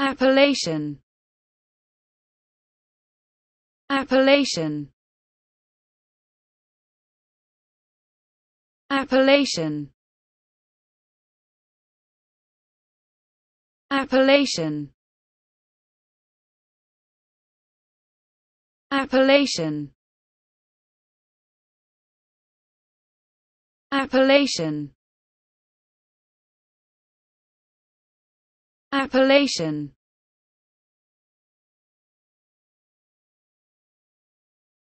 Appellation. Appellation. Appellation. Appellation. Appellation. Appellation Appellation